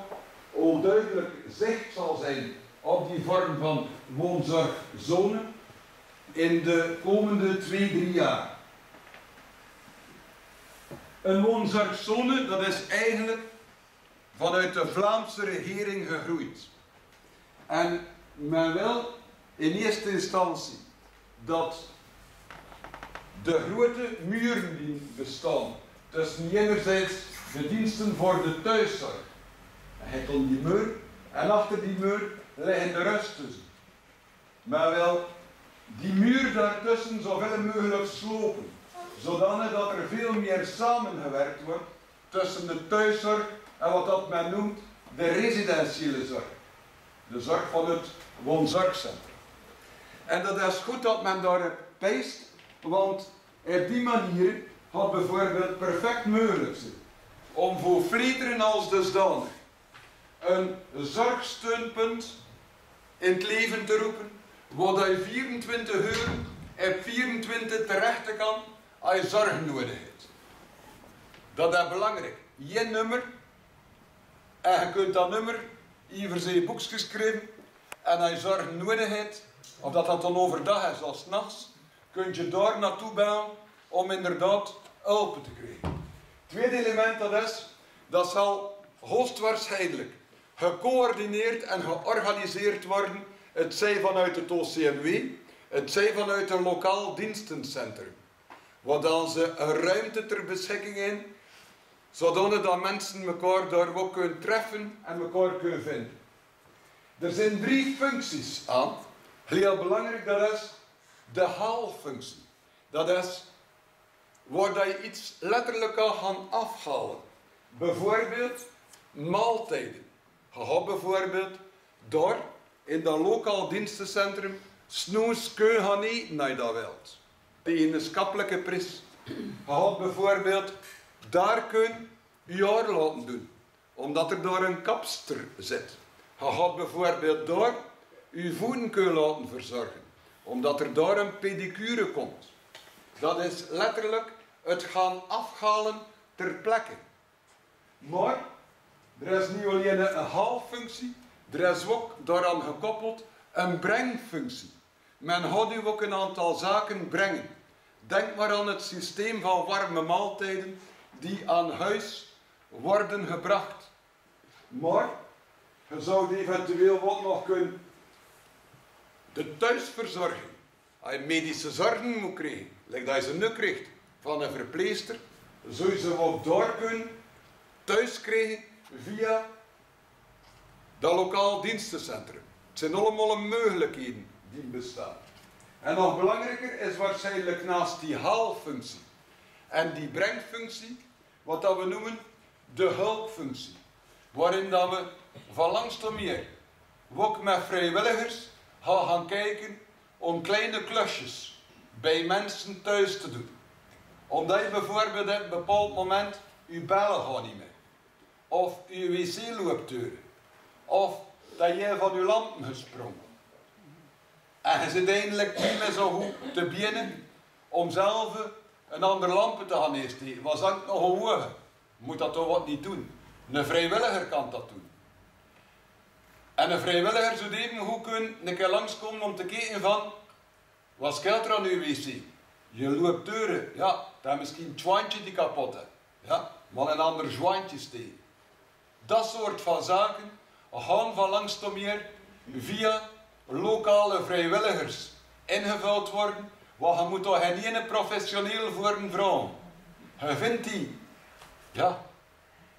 onduidelijk zicht zal zijn op die vorm van woonzorgzone in de komende twee, drie jaar. Een woonzorgzone, dat is eigenlijk vanuit de Vlaamse regering gegroeid. En men wil in eerste instantie dat de grote muren die bestaan tussen enerzijds de diensten voor de thuiszorg. Hij om die muur en achter die muur liggen de rust tussen. Maar wel die muur daartussen zoveel mogelijk slopen, zodanig dat er veel meer samengewerkt wordt tussen de thuiszorg en wat dat men noemt de residentiële zorg. De zorg van het woonzorgcentrum. En dat is goed dat men daar peest, want op die manier had bijvoorbeeld perfect mogelijk zijn om voor Vlieteren als dusdanig een zorgsteunpunt in het leven te roepen, waar je 24 uur op 24 terecht kan als je zorg nodig hebt. Dat is belangrijk. Je nummer, en je kunt dat nummer hier zijn boekjes schrijven, en als je zorg nodig hebt, of dat dat dan overdag is of nachts, kun je daar naartoe bellen om inderdaad hulp te krijgen. Tweede element dat is, dat zal hoogstwaarschijnlijk gecoördineerd en georganiseerd worden, het zij vanuit het OCMW, het zij vanuit een lokaal dienstencentrum. Wat dan ze een ruimte ter beschikking in, zodat dat mensen elkaar daar ook kunnen treffen en elkaar kunnen vinden. Er zijn drie functies aan. Heel belangrijk, dat is de haalfunctie. Dat is waar je iets letterlijk kan gaan afhalen. Bijvoorbeeld maaltijden. Je gaat bijvoorbeeld door in dat lokaal dienstencentrum snoes kun gaan eten naar dat wilt. Tegen een schappelijke prijs. Je gaat bijvoorbeeld daar kun je laten doen. Omdat er daar een kapster zit. Je gaat bijvoorbeeld door je voeten kun laten verzorgen. Omdat er daar een pedicure komt. Dat is letterlijk het gaan afhalen ter plekke. Maar er is niet alleen een haalfunctie, er is ook daaraan gekoppeld een brengfunctie. Men gaat u ook een aantal zaken brengen. Denk maar aan het systeem van warme maaltijden die aan huis worden gebracht. Maar je zou eventueel wat nog kunnen. De thuisverzorging. Als je medische zorgen moet krijgen, like dat je ze nu krijgt van een verpleester, zou je ze wat door kunnen thuis krijgen via dat lokaal dienstencentrum. Het zijn allemaal mogelijkheden die bestaan. En nog belangrijker is waarschijnlijk naast die haalfunctie en die brengfunctie, wat dat we noemen de hulpfunctie. Waarin dat we van langs tot meer, ook met vrijwilligers, gaan kijken om kleine klusjes bij mensen thuis te doen. Omdat je bijvoorbeeld op een bepaald moment je bellen gaat niet meer. Of je wc loopt deuren. Of dat jij van je lampen gesprongen. En je zit eindelijk niet meer zo goed te beginnen om zelf een andere lampen te gaan neersteken. Was dat nog een Moet dat toch wat niet doen? Een vrijwilliger kan dat doen. En een vrijwilliger zou even goed kunnen een keer langskomen om te kijken van, wat scheelt er aan uw wc? Je loopt deuren, ja, is misschien een twaantje die kapot. Ja, maar een ander zwaantje steken. Dat soort van zaken gaan van langs tot meer via lokale vrijwilligers ingevuld worden, want je moet toch geen ene professioneel voor een vrouw. Je vindt die, ja,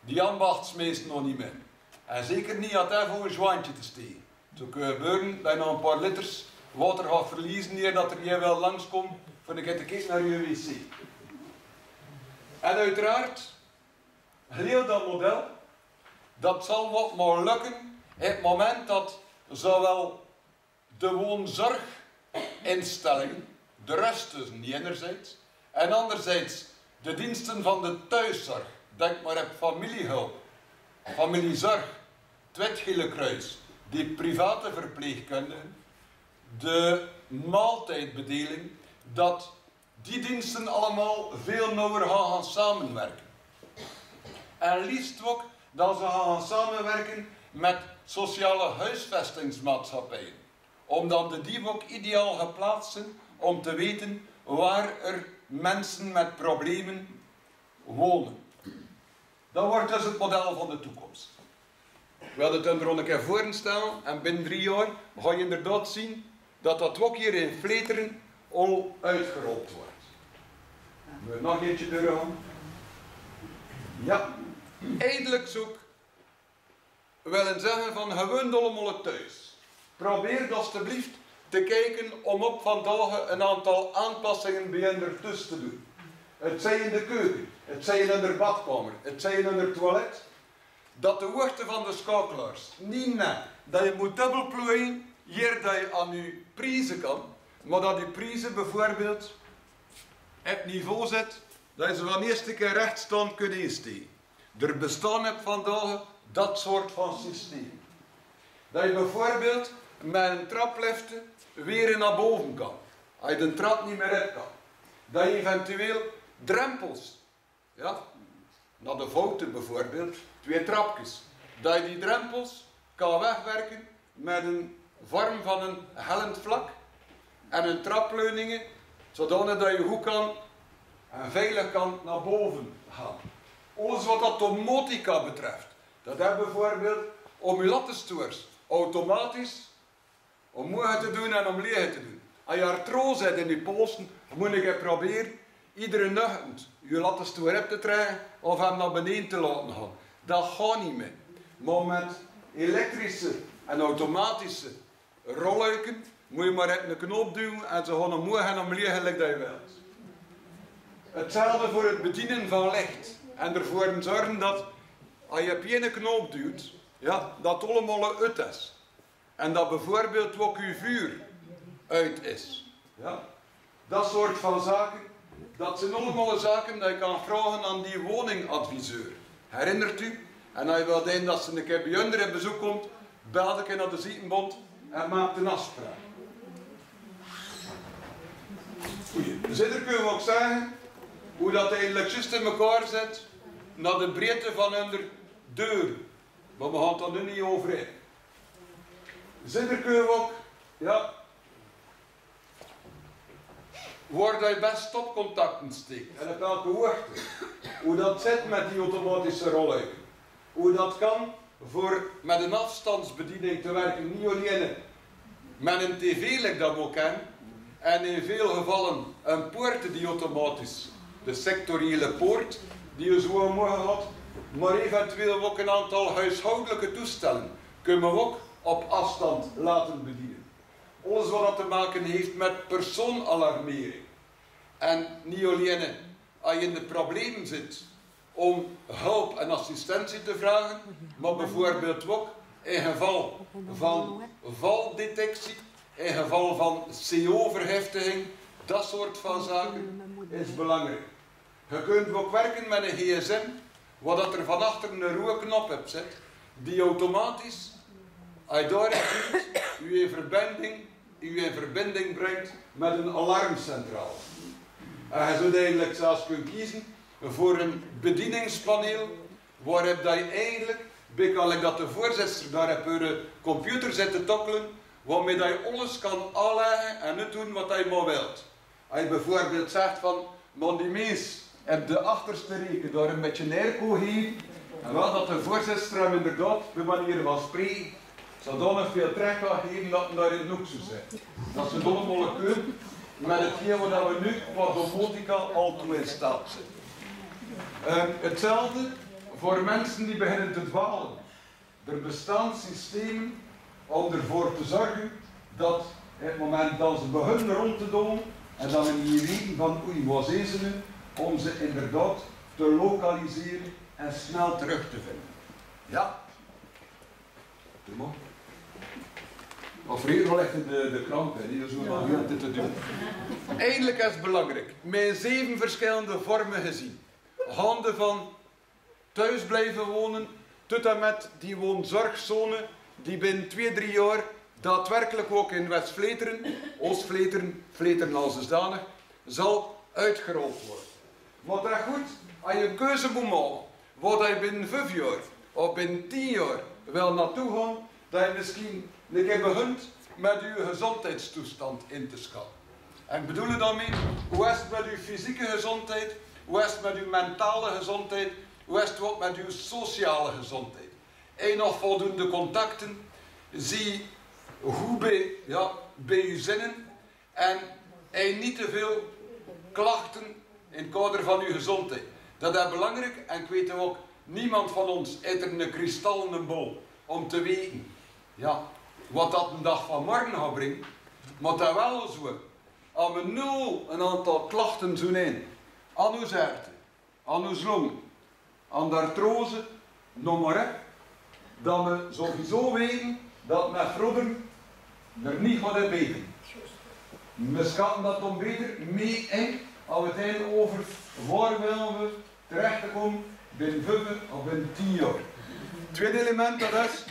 die ambachtsmeester nog niet meer. En zeker niet had hij voor een zwaantje te steken. Zo kan gebeuren dat je nog een paar liters water gaat verliezen hier dat er hier wel langskomt voor een keer te kijken naar je wc. En uiteraard, heel dat model Dat zal wat maar lukken het moment dat zowel de woonzorginstellingen, de rust dus niet enerzijds, en anderzijds de diensten van de thuiszorg, denk maar op familiehulp, familiezorg, het Kruis, die private verpleegkundigen, de maaltijdbedeling, dat die diensten allemaal veel nauwer gaan samenwerken. En liefst ook dat ze gaan samenwerken met sociale huisvestingsmaatschappijen. Omdat de die ook ideaal geplaatst zijn om te weten waar er mensen met problemen wonen. Dat wordt dus het model van de toekomst. We hadden het er een keer voorstellen en binnen drie jaar ga je inderdaad zien dat dat ook hier in Vleteren al uitgerold wordt. We nog eentje erom. Ja, eindelijk zoek willen zeggen van gewoon allemaal thuis. Probeer alstublieft te kijken om op vandaag een aantal aanpassingen bij hen tussen te doen. Het zij in de keuken, het zij in de badkamer, het zij in de toilet. Dat de hoogte van de schakelaars niet net dat je moet dubbelplooien, hier dat je aan je prijzen kan, maar dat je prijzen bijvoorbeeld het niveau zet dat je ze van eerste keer rechtstand kunnen insteken. Er bestaan op vandaag dat soort van systeem. Dat je bijvoorbeeld met een traplifte weer naar boven kan. Als je de trap niet meer uit kan. Dat je eventueel drempels, ja, naar de fouten bijvoorbeeld, twee trapjes. Dat je die drempels kan wegwerken met een vorm van een hellend vlak en een trapleuningen, zodanig dat je goed kan en veilig kan naar boven gaan. Alles wat dat domotica betreft, dat heb bijvoorbeeld om je lattenstoers automatisch om moe te doen en om leeg te doen. Als je artrose hebt in je polsen, moet je proberen iedere nacht je lattenstoer op te trekken of hem naar beneden te laten gaan. Dat gaat niet meer. Maar met elektrische en automatische rolluiken moet je maar even een knop duwen en ze gaan omhoog en omleeg gelijk dat je wilt. Hetzelfde voor het bedienen van licht. En ervoor zorgen dat als je op één knoop duwt, ja, dat allemaal uit is. En dat bijvoorbeeld ook uw vuur uit is. Ja? Dat soort van zaken, dat zijn allemaal zaken die je kan vragen aan die woningadviseur. Herinnert u? En als je wilt denken dat ze een keer bij onder in bezoek komt, bel ik naar de ziekenbond en maak een afspraak. Goeie. Dus kun je ook zeggen hoe dat eigenlijk juist in elkaar zit naar de breedte van hun deur. Maar we gaan het er nu niet over in. Zit kun je ook, ja, waar je best stopcontacten steekt en op welke hoogte. Hoe dat zit met die automatische rolluiken. Hoe dat kan voor met een afstandsbediening te werken, niet alleen met een tv, dat we ook kennen, en in veel gevallen een poort die automatisch, de sectoriële poort, die je zo mogen had, maar eventueel ook een aantal huishoudelijke toestellen kunnen we ook op afstand laten bedienen. Alles wat dat te maken heeft met persoonalarmering. En niet alleen als je in de problemen zit om hulp en assistentie te vragen, maar bijvoorbeeld ook in geval van valdetectie, in geval van CO-verheftiging, dat soort van zaken is belangrijk. Je kunt ook werken met een gsm, wat dat er van achter een rode knop hebt zit, die automatisch, als je daar u in verbinding, u in verbinding brengt met een alarmcentraal. En je zou eigenlijk zelfs kunnen kiezen voor een bedieningspaneel, waarop dat je eigenlijk, bekal dat de voorzitter daar op de computer zit te tokkelen, waarmee dat je alles kan aanleggen en niet doen wat je maar wilt. Als je bijvoorbeeld zegt van, man die mens heb de achterste reken daar een beetje neerko geven. En wel dat de voorzitter hem inderdaad, bij manier van spreken, zodanig veel trek kan geven dat hij de hoek zou zijn. Dat ze allemaal kunnen met hetgeen wat we nu qua domotica al toe in staat zijn. Um, hetzelfde voor mensen die beginnen te dwalen. Er bestaan systemen om ervoor te zorgen dat het moment dat ze beginnen rond te doen en dan we niet weten van oei, wat zijn nu, om ze inderdaad te lokaliseren en snel terug te vinden. Ja, man. Maar vroeger al echt de, de kramp, hè. Die zo maar heel te doen. Eindelijk is het belangrijk. Met zeven verschillende vormen gezien. Handen van thuis blijven wonen, tot en met die woonzorgzone, die binnen twee, drie jaar daadwerkelijk ook in West-Vleteren, Oost-Vleteren, Vleteren als dusdanig, zal uitgerold worden. Wat dat goed, als je een keuze moet maken, wat je binnen vijf jaar of binnen tien jaar wil naartoe gaan, dat je misschien keer begint met je gezondheidstoestand in te schatten. En ik bedoel daarmee, hoe is het met uw fysieke gezondheid, hoe is het met uw mentale gezondheid, hoe is het ook met uw sociale gezondheid. En nog voldoende contacten, zie hoe bij, ja, bij uw zinnen en niet te veel klachten in het kader van uw gezondheid. Dat is belangrijk en ik weet ook, niemand van ons eet er een kristal in een bol om te weten ja, wat dat een dag van morgen gaat brengen. Maar dat wel zo. Als we nul een aantal klachten doen in, aan uw herten, aan uw longen, aan de artrose, nog maar hè, dat we sowieso weten dat met vroeger er niet gaat beter. We dat dan beter mee in als we het over waar willen we terecht te komen binnen 5 of binnen 10 jaar. Het tweede element dat is,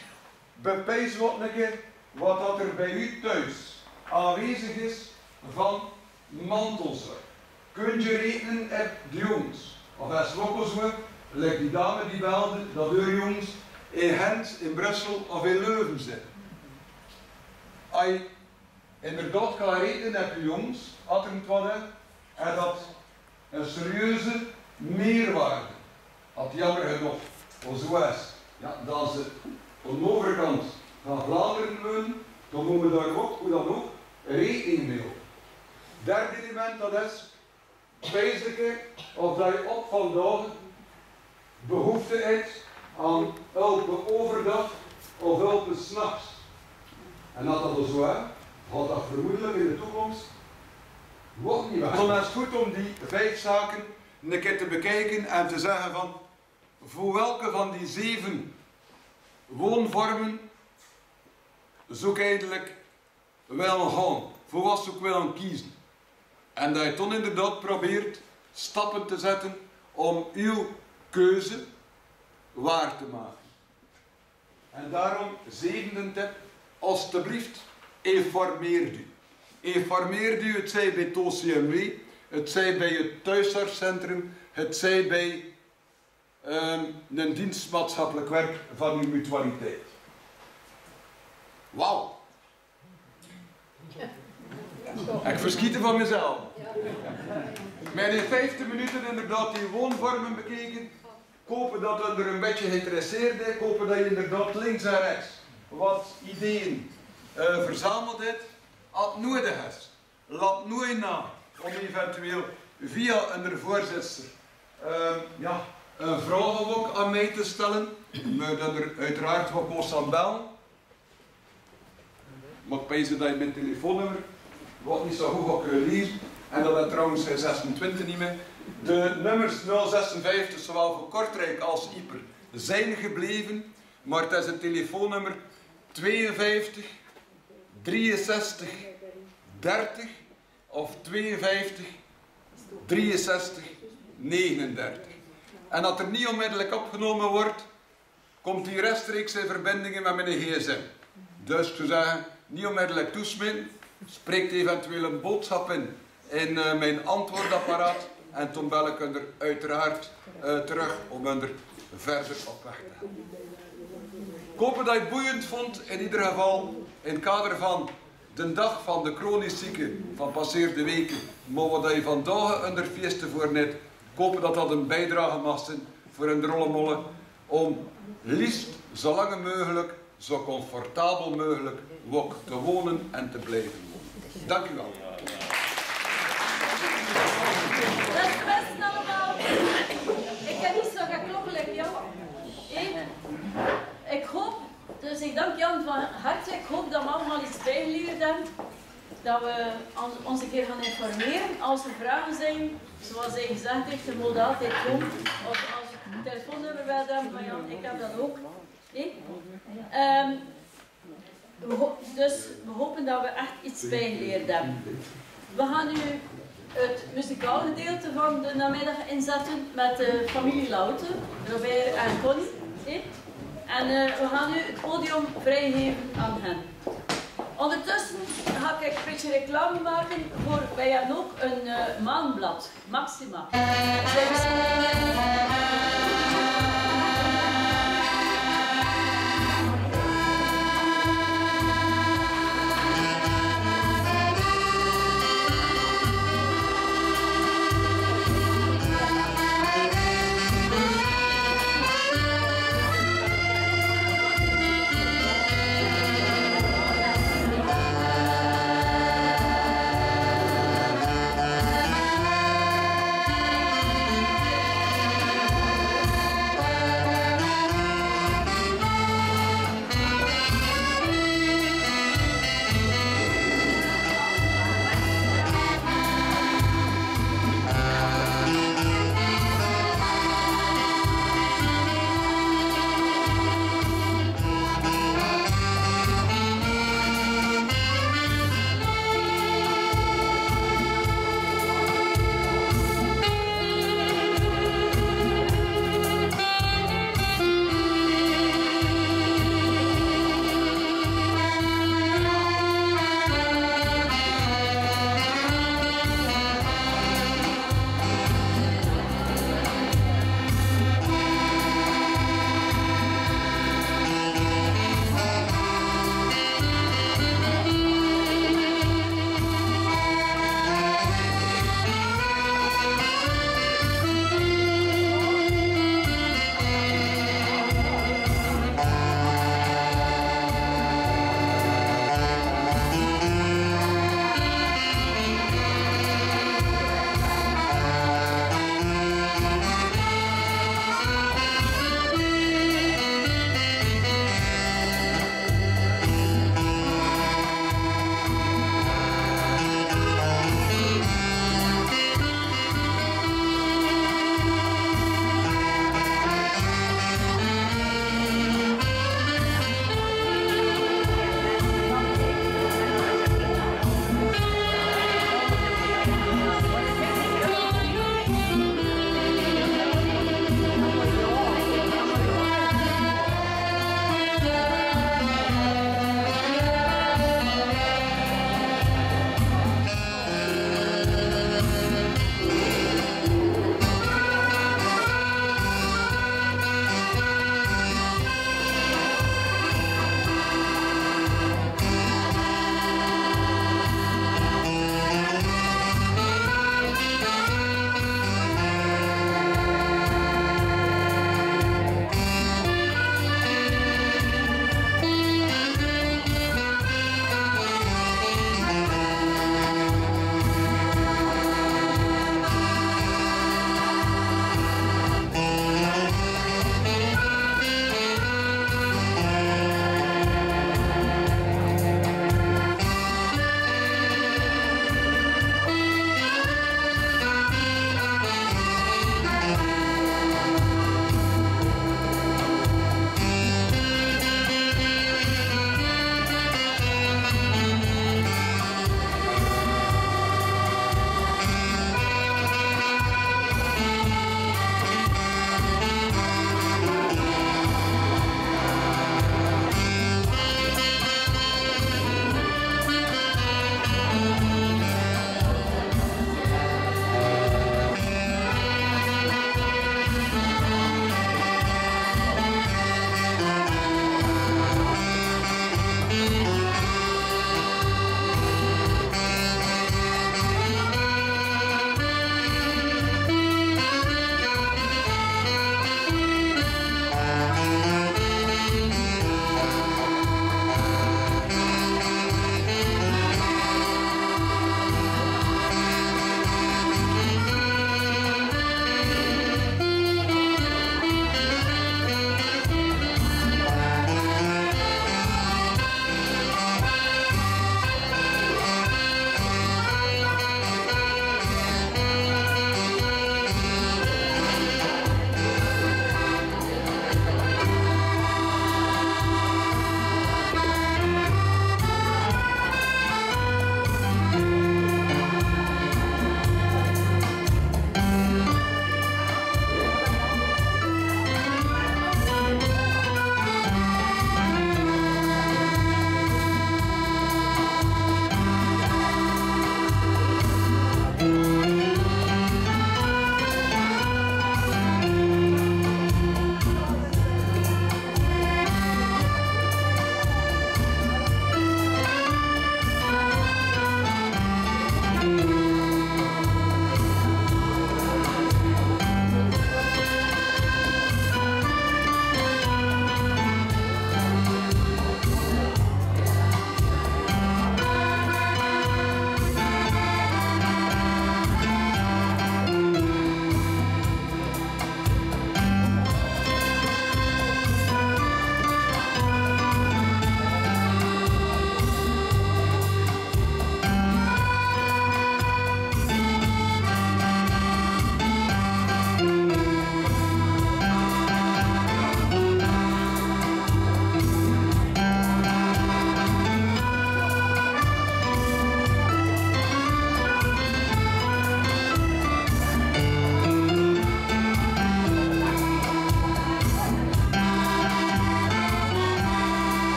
bepijs wat een keer wat dat er bij u thuis aanwezig is van mantelzorg. Kun je rekenen op de jongens? Of het ook zo, lijkt die dame die belde, dat uw jongens in Gent, in Brussel of in Leuven zitten. Als je inderdaad kan rekenen op je jongens, als er het wat en dat een serieuze meerwaarde. Had jammer genoeg, zo is, ja, dat ze aan de overkant van Vlaanderen wonen, dan moeten we daar ook, hoe dan ook, rekening mee. Derde element, dat is wezenlijke, of dat je op vandaag behoefte hebt aan hulp overdag of hulp s'nachts. En dat dat zo is, gaat dat vermoedelijk in de toekomst wordt niet waar. Dan is het goed om die vijf zaken een keer te bekijken en te zeggen van voor welke van die zeven woonvormen zoek eigenlijk wel gaan. Voor wat zoek wel kiezen. En dat je dan inderdaad probeert stappen te zetten om uw keuze waar te maken. En daarom, zevende tip, alstublieft, informeer u. Informeer u, het zij bij het OCMW, het zij bij het thuiszorgcentrum, het zij bij um, een dienstmaatschappelijk werk van uw mutualiteit. Wauw. Ik verschieten van mezelf. Mijn in 15 minuten inderdaad die woonvormen bekeken. Kopen dat er een beetje geïnteresseerd is. Kopen dat je inderdaad links en rechts wat ideeën uh, verzameld hebt. Het nodig is, laat nooit na om eventueel via een voorzitter uh, ja, een vraag ook aan mij te stellen. Maar dat er uiteraard wat kost aan bellen. Maar ik wijs dat je mijn telefoonnummer wat niet zo goed gaat lezen. En dat is trouwens 26 niet meer. De nummers 056, zowel voor Kortrijk als Ieper, zijn gebleven. Maar het is een telefoonnummer 52 63 30 of 52 63 39. En dat er niet onmiddellijk opgenomen wordt, komt die rechtstreeks in verbindingen met mijn gsm. Dus zou zeggen, niet onmiddellijk toesmitten, spreekt eventueel een boodschap in in uh, mijn antwoordapparaat en toen bel ik er uiteraard uh, terug om er verder op weg te gaan. Ik hoop dat je het boeiend vond, in ieder geval in het kader van de dag van de chronisch zieken van passeerde weken, maar wat je vandaag onder feesten voor net, ik hoop dat dat een bijdrage mag zijn voor een rollemolle om liefst zo lang mogelijk, zo comfortabel mogelijk ook te wonen en te blijven wonen. Dank u wel. Dat is best allemaal. Ik heb niet zo gekloppelijk, jou. Ik hoop, dus ik dank Jan van harte, ik hoop dat we allemaal iets bijgeleerd hebben. Dat we ons een keer gaan informeren. Als er vragen zijn, zoals hij gezegd heeft, de moet altijd komen. Als je een telefoonnummer wilt hebben van Jan, ik heb dat ook. Um, dus we hopen dat we echt iets bijgeleerd hebben. We gaan nu het muzikaal gedeelte van de namiddag inzetten met de familie Laute, Robert en Connie. En uh, we gaan nu het podium vrijgeven aan hen. Ondertussen ga ik een beetje reclame maken voor, wij hebben ook een uh, maandblad, Maxima.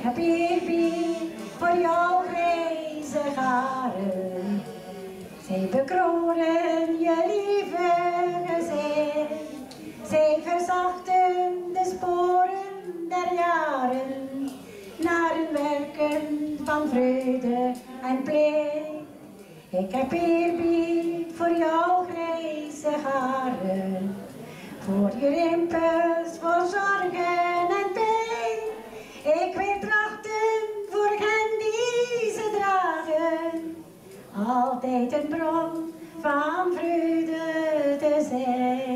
Heb eerbied voor jouw grijze haren. Zij bekronen je lieve gezicht. Zij verzachten de sporen der jaren. Naar een werken van vreugde en plicht. Ik heb eerbied voor jouw grijze haren. Voor je rimpels, voor zorgen Altijd een bron van vreugde te zijn.